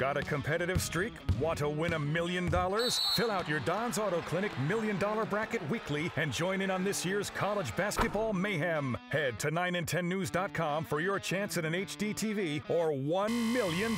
Got a competitive streak? Want to win a million dollars? Fill out your Don's Auto Clinic Million Dollar Bracket weekly and join in on this year's college basketball mayhem. Head to 9and10news.com for your chance at an HD TV or $1 million.